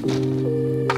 What?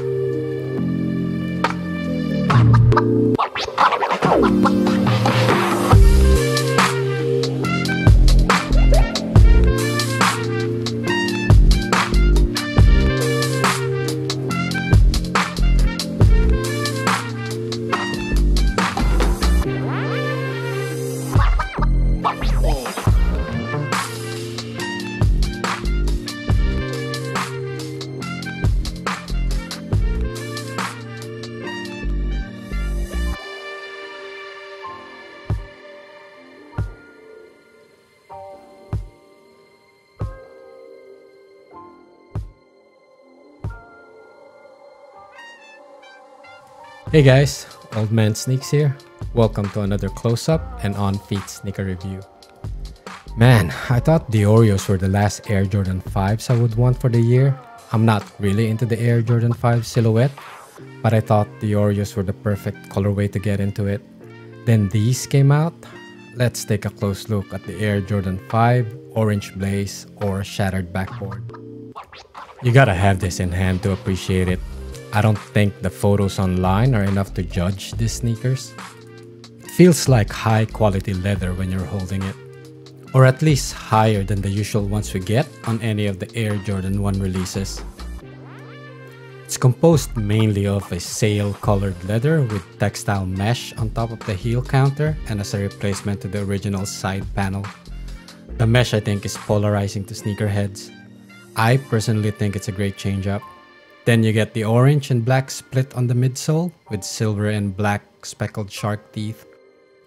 Hey guys, Old Man Sneaks here. Welcome to another close-up and on-feet sneaker review. Man, I thought the Oreos were the last Air Jordan 5s I would want for the year. I'm not really into the Air Jordan 5 silhouette, but I thought the Oreos were the perfect colorway to get into it. Then these came out. Let's take a close look at the Air Jordan 5 Orange Blaze or Shattered Backboard. You gotta have this in hand to appreciate it. I don't think the photos online are enough to judge these sneakers. Feels like high quality leather when you're holding it, or at least higher than the usual ones we get on any of the Air Jordan 1 releases. It's composed mainly of a sail colored leather with textile mesh on top of the heel counter and as a replacement to the original side panel. The mesh I think is polarizing to sneakerheads. I personally think it's a great change up. Then you get the orange and black split on the midsole with silver and black speckled shark teeth.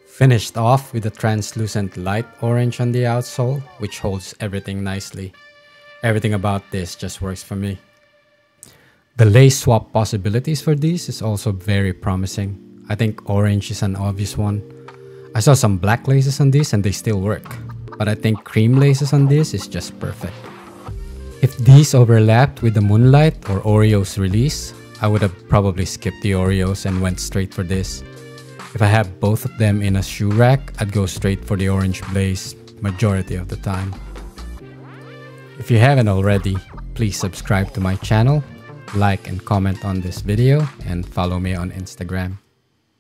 Finished off with a translucent light orange on the outsole, which holds everything nicely. Everything about this just works for me. The lace swap possibilities for these is also very promising. I think orange is an obvious one. I saw some black laces on these and they still work, but I think cream laces on this is just perfect. These overlapped with the Moonlight or Oreos release, I would have probably skipped the Oreos and went straight for this. If I have both of them in a shoe rack, I'd go straight for the Orange Blaze majority of the time. If you haven't already, please subscribe to my channel, like and comment on this video, and follow me on Instagram.